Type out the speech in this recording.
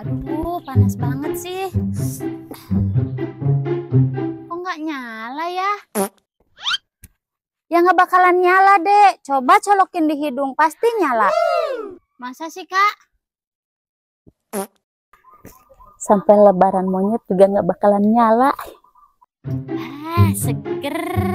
Aduh, panas banget sih. Kok nggak nyala ya? Ya nggak bakalan nyala, dek. Coba colokin di hidung, pasti nyala. Masa sih, Kak? Sampai lebaran monyet juga nggak bakalan nyala. Ah, seger.